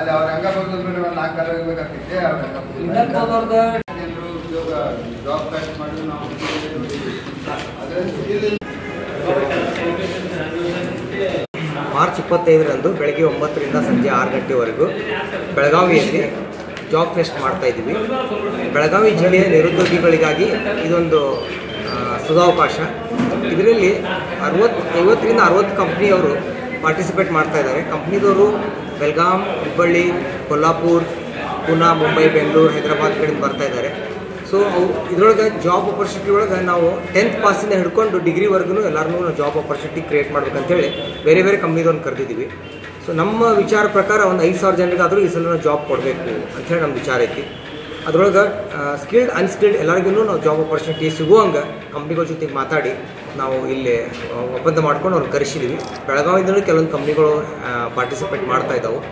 ಅಲ್ಲಿ ಅವ್ರ ಹಂಗ ಬಂದ್ರೆ ಒಂದು ನಾಲ್ಕು ಕಾಲ ಇರ್ಬೇಕಾಗ್ತೈತೆ ಅವ್ರ ಹಂಗ ಇನ್ನೊಂದು ಹೋದವ್ರ್ದ ಉದ್ಯೋಗ ಜಾಬ್ ಕ್ಯಾಚ್ ಮಾಡಿ ನಾವು ಅದರಲ್ಲಿ ಮಾರ್ಚ್ ಇಪ್ಪತ್ತೈದರಂದು ಬೆಳಗ್ಗೆ ಒಂಬತ್ತರಿಂದ ಸಂಜೆ ಆರು ಗಂಟೆವರೆಗೂ ಬೆಳಗಾವಿಯಲ್ಲಿ ಜಾಬ್ ಫೆಸ್ಟ್ ಮಾಡ್ತಾ ಇದ್ದೀವಿ. ಬೆಳಗಾವಿ ಜಿಲ್ಲೆಯ ನಿರುದ್ಯೋಗಿಗಳಿಗಾಗಿ ಇದೊಂದು ಸದಾವಕಾಶ ಇದರಲ್ಲಿ ಅರವತ್ತು ಐವತ್ತರಿಂದ ಅರವತ್ತು ಕಂಪ್ನಿಯವರು ಪಾರ್ಟಿಸಿಪೇಟ್ ಮಾಡ್ತಾ ಇದ್ದಾರೆ. ಕಂಪ್ನಿದವರು ಬೆಲ್ಗಾಂ ಹುಬ್ಬಳ್ಳಿ, ಕೊಲ್ಲಾಪುರ್, ಪುನಾ, ಮುಂಬೈ, ಬೆಂಗಳೂರು, ಹೈದರಾಬಾದ್ ಕಡೆಯಿಂದ ಬರ್ತಾ ಇದ್ದಾರೆ. ಸೊ ಅವು ಇದರೊಳಗೆ ಜಾಬ್ ಆಪರ್ಚುನಿಟಿ ಒಳಗೆ ನಾವು ಟೆಂತ್ ಪಾಸಿಂದ ಹಿಡ್ಕೊಂಡು ಡಿಗ್ರಿವರೆಗೂ ಎಲ್ಲರಿಗೂ ನಾವು ಜಾಬ್ ಆಪರ್ಚುನಿಟಿ ಕ್ರಿಯೇಟ್ ಮಾಡ್ಬೇಕಂತೇಳಿ ಬೇರೆ ಬೇರೆ ಕಂಪ್ನಿದವ್ರನ್ನ ಕರೆದಿದ್ದೀವಿ ಸೊ ನಮ್ಮ ವಿಚಾರ ಪ್ರಕಾರ ಒಂದು ಐದು ಸಾವಿರ ಜನರಿಗಾದರೂ ಈ ಸಲ ಜಾಬ್ ಕೊಡಬೇಕು ಅಂಥೇಳಿ ನಮ್ಮ ವಿಚಾರ ಐತಿ. ಅದ್ರೊಳಗೆ ಸ್ಕಿಲ್ಡ್ ಅನ್ಸ್ಕಿಲ್ಡ್ ಎಲ್ಲರಿಗೂ ನಾವು ಜಾಬ್ ಆಪರ್ಚುನಿಟಿ ಸಿಗುವಂಗೆ ಕಂಪ್ನಿಗಳ ಜೊತೆಗೆ ಮಾತಾಡಿ ನಾವು ಇಲ್ಲಿ ಒಪ್ಪಂದ ಮಾಡ್ಕೊಂಡು ಅವ್ರನ್ನ ಕರೆಸಿದ್ದೀವಿ ಬೆಳಗಾವಿಯಿಂದಲೂ ಕೆಲವೊಂದು ಕಂಪ್ನಿಗಳು ಪಾರ್ಟಿಸಿಪೇಟ್ ಮಾಡ್ತಾ ಇದ್ದಾವೆ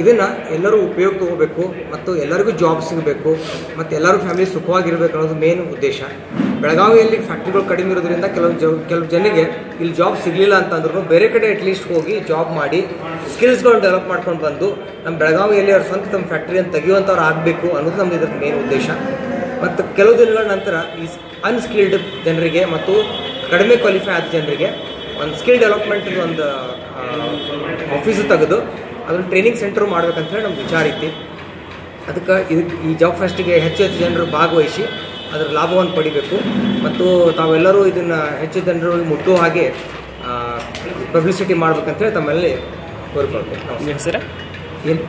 ಇದನ್ನು ಎಲ್ಲರೂ ಉಪಯೋಗ ತಗೋಬೇಕು ಮತ್ತು ಎಲ್ಲರಿಗೂ ಜಾಬ್ ಸಿಗಬೇಕು ಮತ್ತು ಎಲ್ಲರೂ ಫ್ಯಾಮಿಲಿ ಸುಖವಾಗಿರಬೇಕು ಅನ್ನೋದು ಮೇನ್ ಉದ್ದೇಶ. ಬೆಳಗಾವಿಯಲ್ಲಿ ಫ್ಯಾಕ್ಟ್ರಿಗಳು ಕಡಿಮೆ ಇರೋದ್ರಿಂದ ಕೆಲವು ಜ, ಕೆಲವು ಜನರಿಗೆ ಇಲ್ಲಿ ಜಾಬ್ ಸಿಗಲಿಲ್ಲ ಅಂತಂದ್ರೂ ಬೇರೆ ಕಡೆ ಅಟ್ಲೀಸ್ಟ್ ಹೋಗಿ ಜಾಬ್ ಮಾಡಿ ಸ್ಕಿಲ್ಸ್ಗಳನ್ನ ಡೆವಲಪ್ ಮಾಡ್ಕೊಂಡು ಬಂದು ನಮ್ಮ ಬೆಳಗಾವಿಯಲ್ಲಿ ಅವ್ರ ಸ್ವಂತ ತಮ್ಮ ಫ್ಯಾಕ್ಟ್ರಿಯನ್ನು ತೆಗೆಯುವಂಥವ್ರು ಆಗಬೇಕು ಅನ್ನೋದು ನಮ್ದು ಇದ್ರ ಮೇನ್ ಉದ್ದೇಶ. ಮತ್ತು ಕೆಲವು ದಿನಗಳ ನಂತರ ಈ ಅನ್ಸ್ಕಿಲ್ಡ್ ಜನರಿಗೆ ಮತ್ತು ಕಡಿಮೆ ಕ್ವಾಲಿಫೈ ಆದ ಜನರಿಗೆ ಒಂದು ಸ್ಕಿಲ್ ಡೆವಲಪ್ಮೆಂಟ್ ಒಂದು ಆಫೀಸು ತೆಗೆದು ಅದನ್ನು ಟ್ರೈನಿಂಗ್ ಸೆಂಟರ್ ಮಾಡ್ಬೇಕಂತ ಹೇಳಿ ನಮ್ಮ ವಿಚಾರ ಐತಿ ಅದಕ್ಕೆ ಇದಕ್ಕೆ ಈ ಜಾಬ್ ಫೆಸ್ಟಿಗೆ ಹೆಚ್ಚು ಹೆಚ್ಚು ಜನರು ಭಾಗವಹಿಸಿ ಅದರ ಲಾಭವನ್ನು ಪಡಿಬೇಕು. ಮತ್ತು ತಾವೆಲ್ಲರೂ ಇದನ್ನು ಹೆಚ್ಚು ಜನರು ಮುಟ್ಟುವ ಹಾಗೆ ಪಬ್ಲಿಸಿಟಿ ಮಾಡ್ಬೇಕಂತೇಳಿ ತಮ್ಮಲ್ಲಿ ಕೋರಿಕೊಳ್ತೇವೆ. ಹೆಸರು? ಏನು?